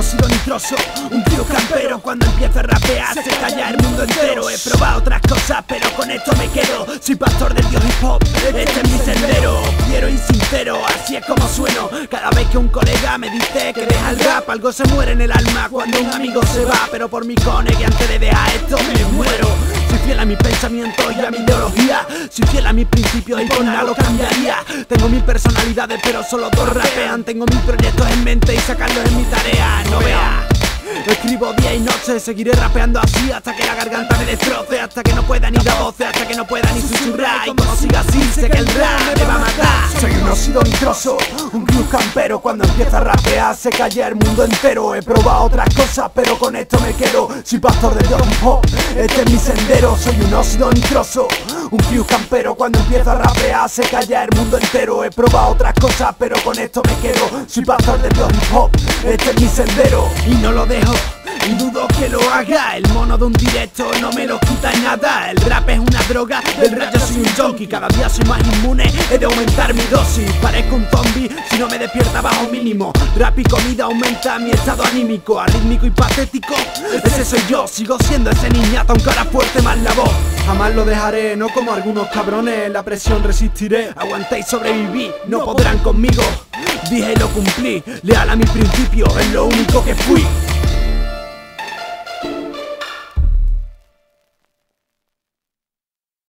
óxido nitroso, un tío campero Cuando empiezo a rapear se calla el mundo entero. He probado otras cosas pero con esto me quedo. Soy pastor del dios hip hop, este es mi sendero. Quiero y sincero, así es como sueno. Cada vez que un colega me dice que deja el rap Algo se muere en el alma cuando un amigo se va. Pero por mi cone que antes de dejar esto me mis pensamientos y a mi ideología. Soy fiel a mis principios y por nada lo cambiaría. Tengo mil personalidades pero solo dos rapean. Tengo mil proyectos en mente y sacarlos en mi tarea. No veas Escribo día y noche, seguiré rapeando así hasta que la garganta me destroce Hasta que no pueda ni dar voces, hasta que no pueda ni susurrar. Y como siga así, sé que el rap me va a matar. Soy un óxido nitroso, un crew campero. Cuando empiezo a rapear se calla el mundo entero. He probado otras cosas, pero con esto me quedo. Soy pastor de John Pop, este es mi sendero Soy un óxido nitroso, un crew campero. Cuando empiezo a rapear se calla el mundo entero. He probado otras cosas, pero con esto me quedo. Soy pastor de John Pop, este es mi sendero. Y no lo dejo y dudo que lo haga. El mono de un directo no me lo quita nada. El rap es una droga, del rap yo soy un junkie. Cada día soy más inmune, he de aumentar mi dosis. Parezco un zombie si no me despierta bajo mínimo. Rap y comida aumenta mi estado anímico. Arrítmico y patético, ese soy yo. Sigo siendo ese niñato aunque ahora fuerte más la voz. Jamás lo dejaré, no como algunos cabrones. La presión resistiré, aguanté y sobreviví No podrán conmigo. Dije y lo cumplí, leal a mis principios, es lo único que fui